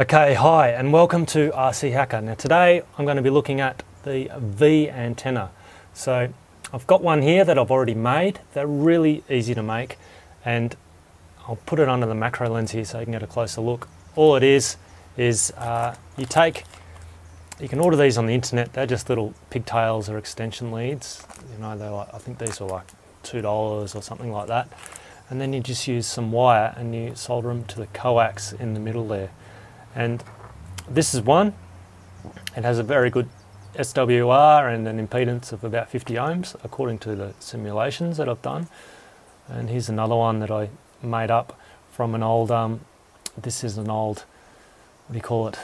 Okay, hi, and welcome to RC Hacker. Now, today I'm going to be looking at the V antenna. So, I've got one here that I've already made. They're really easy to make, and I'll put it under the macro lens here so you can get a closer look. All it is is uh, you take, you can order these on the internet. They're just little pigtails or extension leads. You know, they're like I think these are like two dollars or something like that. And then you just use some wire and you solder them to the coax in the middle there. And this is one. It has a very good SWR and an impedance of about 50 ohms according to the simulations that I've done. And here's another one that I made up from an old, um, this is an old, what do you call it?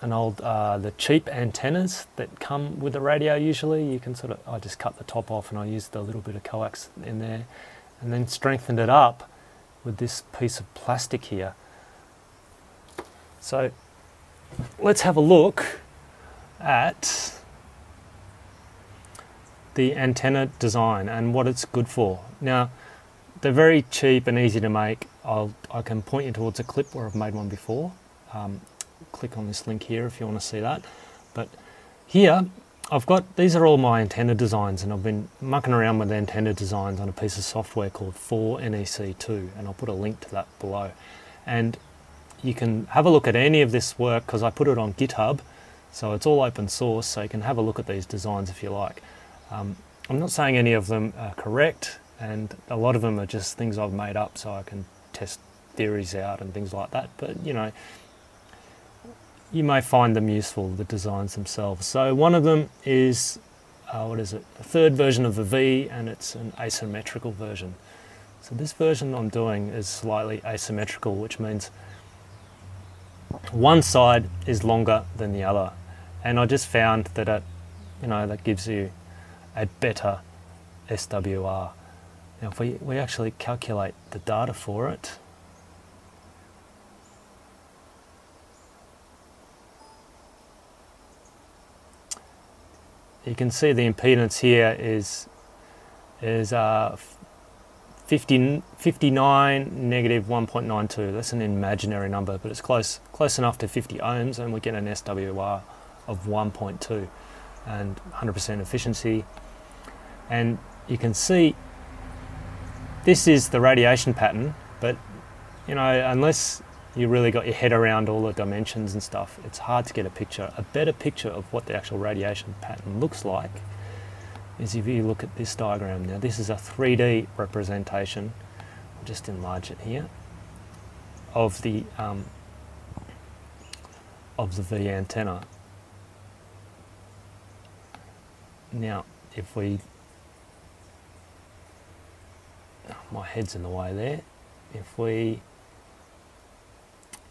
An old, uh, the cheap antennas that come with the radio usually. You can sort of, I just cut the top off and I used a little bit of coax in there and then strengthened it up with this piece of plastic here so let's have a look at the antenna design and what it's good for. Now, they're very cheap and easy to make. I'll, I can point you towards a clip where I've made one before. Um, click on this link here if you want to see that. But here, I've got, these are all my antenna designs and I've been mucking around with antenna designs on a piece of software called 4NEC2 and I'll put a link to that below. And you can have a look at any of this work because I put it on GitHub, so it's all open source, so you can have a look at these designs if you like. Um, I'm not saying any of them are correct, and a lot of them are just things I've made up so I can test theories out and things like that, but you know, you may find them useful, the designs themselves. So one of them is, uh, what is it, a third version of the V, and it's an asymmetrical version. So this version I'm doing is slightly asymmetrical, which means one side is longer than the other. And I just found that it, you know, that gives you a better SWR. Now if we, we actually calculate the data for it, you can see the impedance here is is uh, 50, 59 negative 1.92. That's an imaginary number, but it's close, close enough to 50 ohms, and we get an SWR of 1.2 and 100% efficiency. And you can see this is the radiation pattern, but you know, unless you really got your head around all the dimensions and stuff, it's hard to get a picture, a better picture of what the actual radiation pattern looks like is if you look at this diagram now, this is a 3D representation, I'll just enlarge it here, of the, um, of the V antenna. Now, if we, my head's in the way there, if we,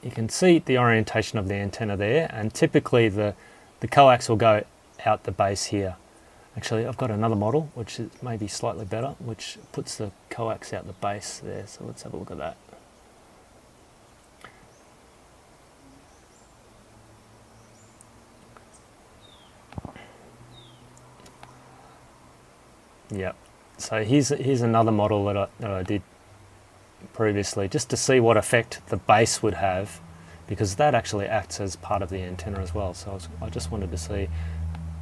you can see the orientation of the antenna there, and typically the, the coax will go out the base here. Actually, I've got another model which is maybe slightly better, which puts the coax out the base there. So let's have a look at that. Yep. So here's here's another model that I, that I did previously, just to see what effect the base would have, because that actually acts as part of the antenna as well. So I, was, I just wanted to see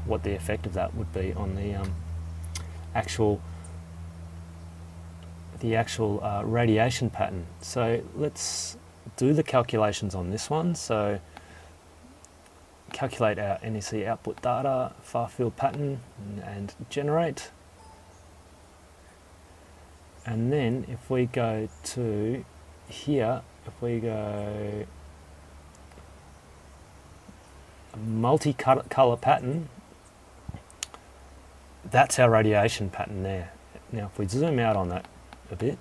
what the effect of that would be on the um, actual the actual uh, radiation pattern. So let's do the calculations on this one. So calculate our NEC output data, far field pattern, and generate. And then if we go to here, if we go multi-color pattern, that's our radiation pattern there. Now if we zoom out on that a bit,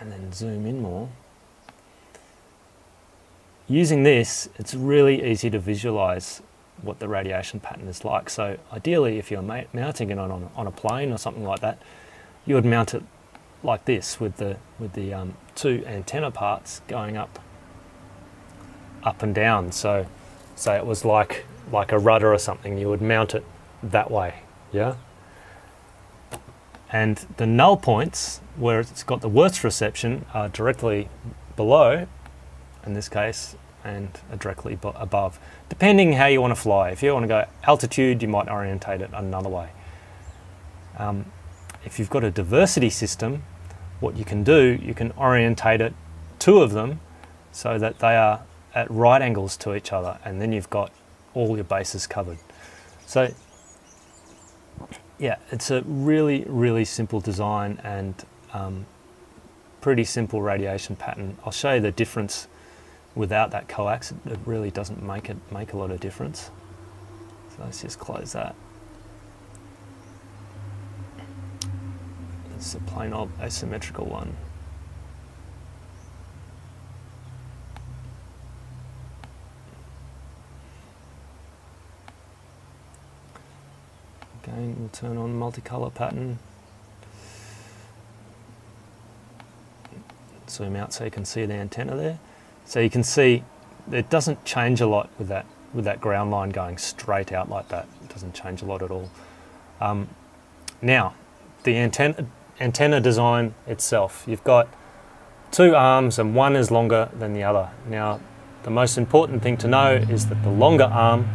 and then zoom in more, using this, it's really easy to visualize what the radiation pattern is like. So ideally, if you're mounting it on, on a plane or something like that, you would mount it like this with the, with the um, two antenna parts going up, up and down. So say it was like like a rudder or something, you would mount it that way, yeah? And the null points, where it's got the worst reception, are directly below, in this case, and directly above, depending how you want to fly. If you want to go altitude, you might orientate it another way. Um, if you've got a diversity system, what you can do, you can orientate it, two of them, so that they are at right angles to each other, and then you've got all your bases covered. So yeah, it's a really, really simple design and um, pretty simple radiation pattern. I'll show you the difference without that coax. It really doesn't make it make a lot of difference. So let's just close that. It's a plain old asymmetrical one. Again, we'll turn on multicolor pattern. Zoom out so you can see the antenna there. So you can see it doesn't change a lot with that with that ground line going straight out like that. It doesn't change a lot at all. Um, now, the antenna antenna design itself. You've got two arms and one is longer than the other. Now, the most important thing to know is that the longer arm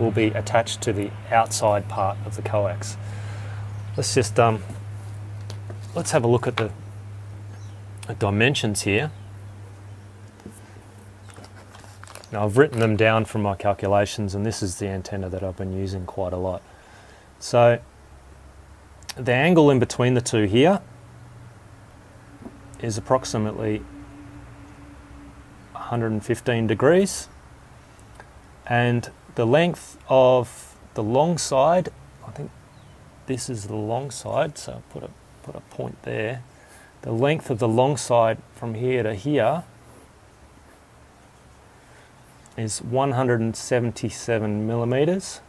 will be attached to the outside part of the coax. Let's just um, let's have a look at the, dimensions here. Now I've written them down from my calculations and this is the antenna that I've been using quite a lot. So the angle in between the two here is approximately 115 degrees and the length of the long side, I think this is the long side, so I'll put a, put a point there. The length of the long side from here to here is 177 millimeters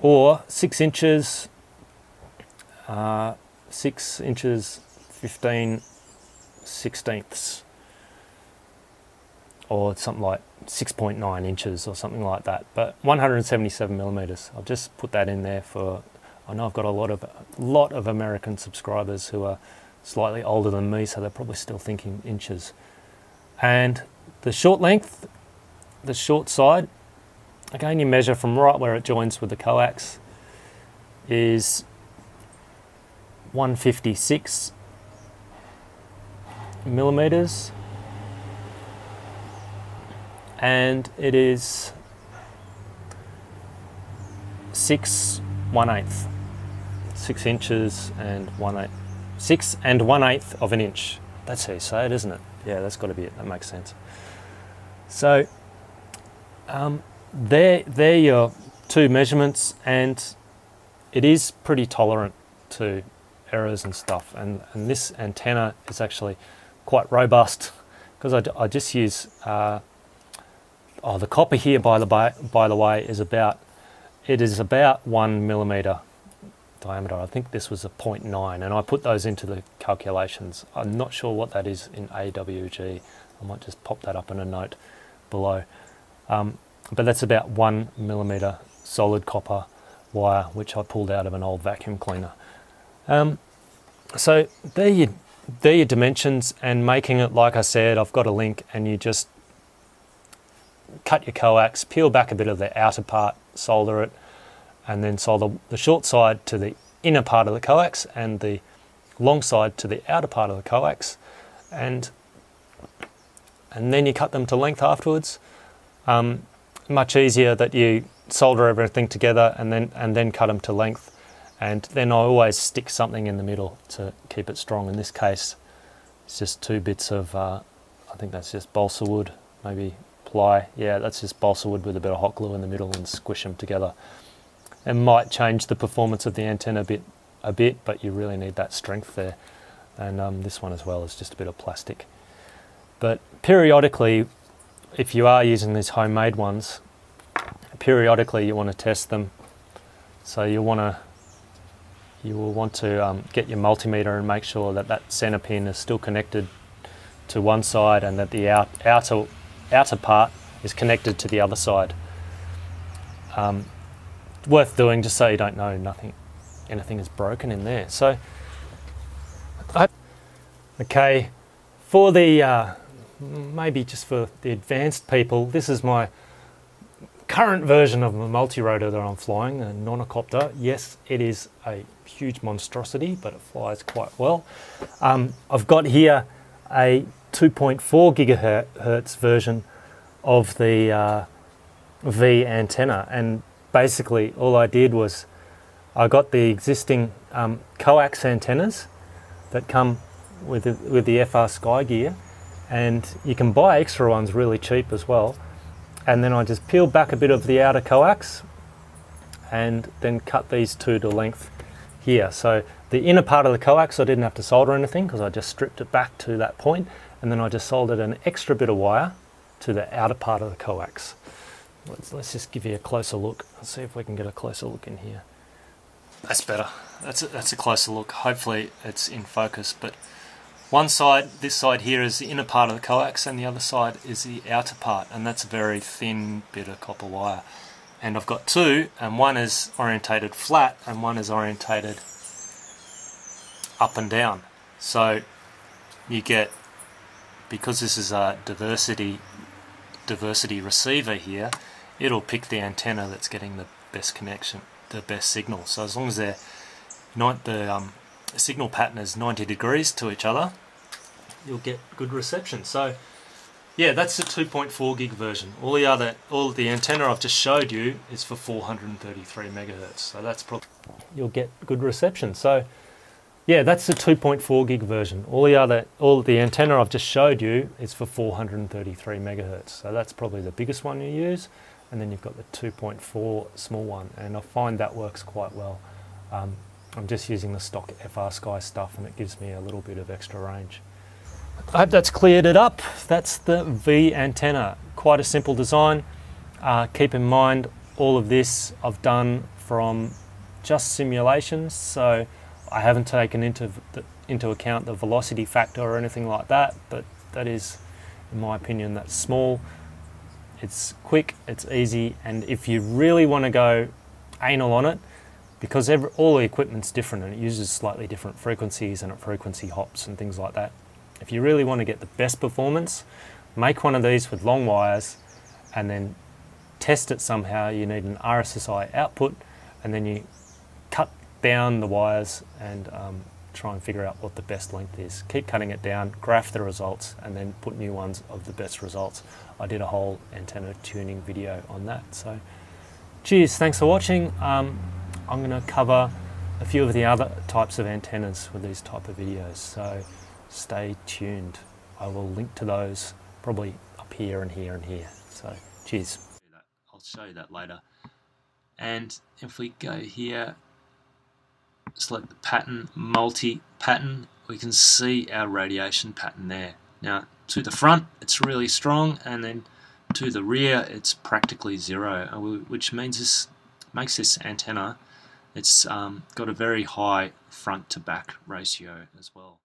or six inches, uh, six inches, 15 sixteenths or something like 6.9 inches or something like that, but 177 millimeters. I've just put that in there for. I know I've got a lot of a lot of American subscribers who are slightly older than me, so they're probably still thinking inches. And the short length, the short side, again you measure from right where it joins with the coax, is 156 millimeters and it is six one eighth, six inches and one eighth, six and one eighth of an inch. That's how you say it, isn't it? Yeah, that's got to be it. That makes sense. So um, there, there your two measurements, and it is pretty tolerant to errors and stuff. And, and this antenna is actually quite robust because I, I just use uh, oh, the copper here, by the, by, by the way, is about, it is about one millimeter diameter. I think this was a 0.9 and I put those into the calculations. I'm not sure what that is in AWG. I might just pop that up in a note below. Um, but that's about one millimeter solid copper wire, which I pulled out of an old vacuum cleaner. Um, so there you, there your dimensions and making it, like I said, I've got a link and you just cut your coax, peel back a bit of the outer part, solder it, and then solder the short side to the inner part of the coax and the long side to the outer part of the coax, and and then you cut them to length afterwards. Um, much easier that you solder everything together and then and then cut them to length, and then I always stick something in the middle to keep it strong. In this case, it's just two bits of uh, I think that's just balsa wood, maybe ply. Yeah, that's just balsa wood with a bit of hot glue in the middle and squish them together. It might change the performance of the antenna a bit, a bit, but you really need that strength there. And um, this one as well is just a bit of plastic. But periodically, if you are using these homemade ones, periodically you want to test them. So you want to you will want to um, get your multimeter and make sure that that center pin is still connected to one side and that the out, outer outer part is connected to the other side. Um, worth doing just so you don't know nothing, anything is broken in there. So, I, okay, for the uh, maybe just for the advanced people, this is my current version of a multi-rotor that I'm flying, a Nonacopter. Yes, it is a huge monstrosity, but it flies quite well. Um, I've got here a 2.4 gigahertz version of the uh, V antenna, and basically all I did was I got the existing um, coax antennas that come with the, with the FrSky Gear, and you can buy extra ones really cheap as well. And then I just peeled back a bit of the outer coax, and then cut these two to length here. So the inner part of the coax I didn't have to solder anything because I just stripped it back to that point, and then I just soldered an extra bit of wire to the outer part of the coax. Let's, let's just give you a closer look. Let's see if we can get a closer look in here. That's better. That's a, that's a closer look. Hopefully it's in focus. But one side, this side here is the inner part of the coax and the other side is the outer part and that's a very thin bit of copper wire. And I've got two and one is orientated flat and one is orientated up and down. So you get, because this is a diversity diversity receiver here, it'll pick the antenna that's getting the best connection, the best signal. So as long as they're not the um, signal pattern is 90 degrees to each other, you'll get good reception. So yeah, that's the 2.4 gig version. All the other, all the antenna I've just showed you is for 433 megahertz. So that's probably you'll get good reception. So yeah, that's the 2.4 gig version. All the other, all the antenna I've just showed you is for 433 megahertz. So that's probably the biggest one you use. And then you've got the 2.4 small one, and I find that works quite well. Um, I'm just using the stock FrSky stuff, and it gives me a little bit of extra range. I hope that's cleared it up. That's the V antenna. Quite a simple design. Uh, keep in mind, all of this I've done from just simulations, so I haven't taken into the, into account the velocity factor or anything like that, but that is, in my opinion, that's small. It's quick, it's easy, and if you really want to go anal on it, because every, all the equipment's different and it uses slightly different frequencies and it frequency hops and things like that. If you really want to get the best performance, make one of these with long wires and then test it somehow. You need an RSSI output and then you down the wires and um, try and figure out what the best length is. Keep cutting it down, graph the results, and then put new ones of the best results. I did a whole antenna tuning video on that. So, cheers, thanks for watching. Um, I'm going to cover a few of the other types of antennas with these type of videos. So, stay tuned. I will link to those probably up here and here and here. So, cheers. I'll show you that later. And if we go here select the pattern, multi-pattern, we can see our radiation pattern there. Now to the front it's really strong and then to the rear it's practically zero which means this makes this antenna it's um, got a very high front to back ratio as well.